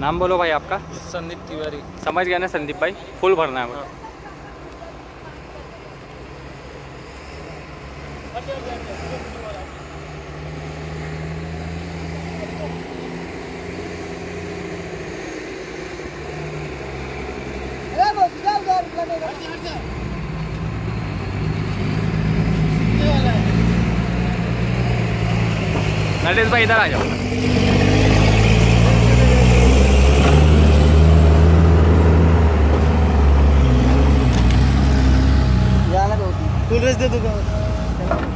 नाम बोलो भाई आपका? संदीप तिवारी। समझ गया ना संदीप भाई? फुल भरना है हाँ। नरेश भाई इधर आ जाओ। फुल रेस दे दूँगा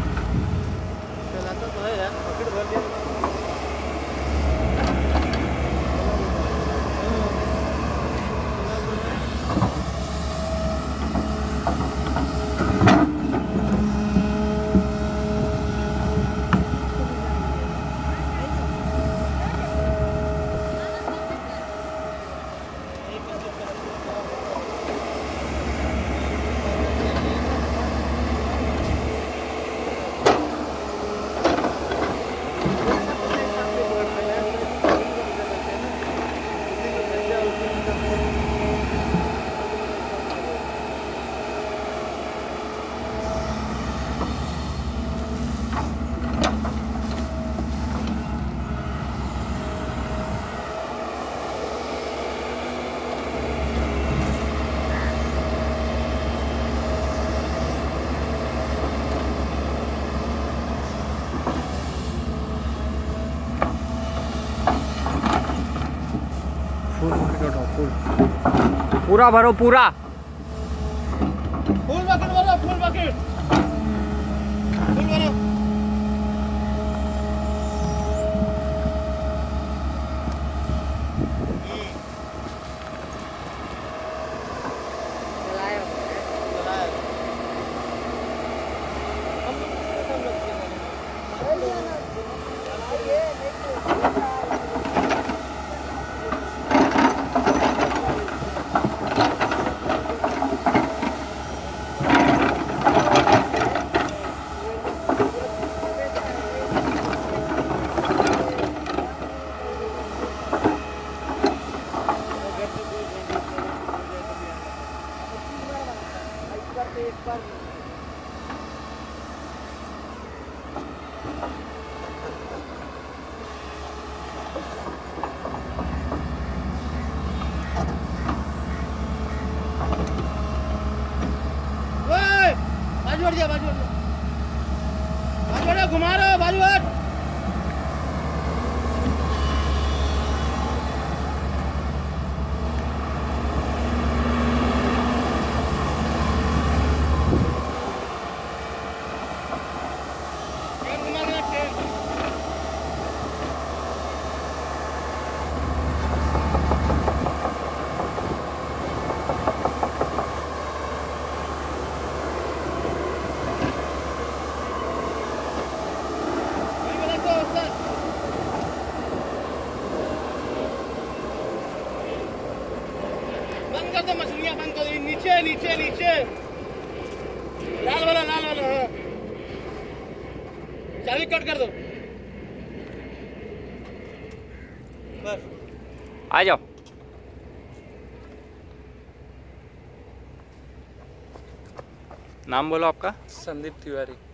फुल मार्केट हो फुल। पूरा भरो पूरा। फुल बकेट भरो फुल बकेट फुल भरो। बाजू हट जा बाजू बाजू हट घुमा रहे हो बाजू बंद कर दो मछलियाँ बंद कर दो। नीचे नीचे नीचे। लाल वाला लाल वाला हाँ। चाबी कट कर दो। बस। आ जाओ। नाम बोलो आपका। संदीप तिवारी।